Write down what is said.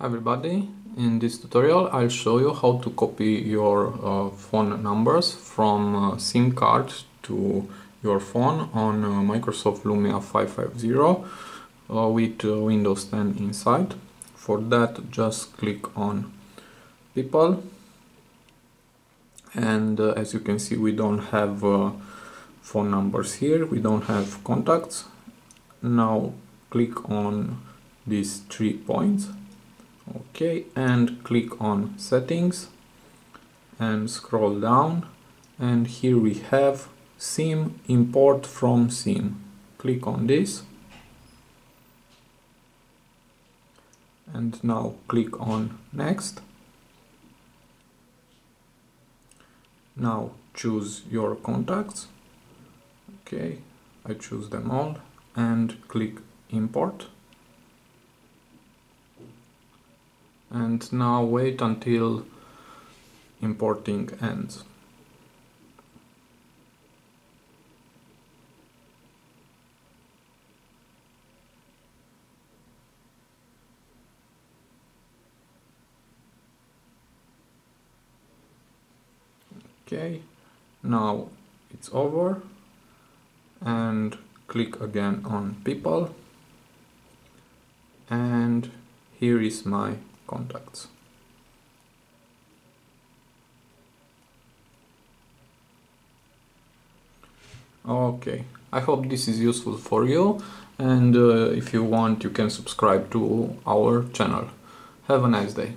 Hi everybody, in this tutorial I'll show you how to copy your uh, phone numbers from uh, SIM card to your phone on uh, Microsoft Lumia 550 uh, with uh, Windows 10 inside. For that just click on people and uh, as you can see we don't have phone numbers here, we don't have contacts. Now click on these three points okay and click on settings and scroll down. And here we have sim import from sim. Click on this. And now click on next. Now choose your contacts. Okay I choose them all. And click import and now wait until importing ends. Okay, now it's over and click again on people and here is my contacts. Okay, I hope this is useful for you and uh, if you want you can subscribe to our channel. Have a nice day.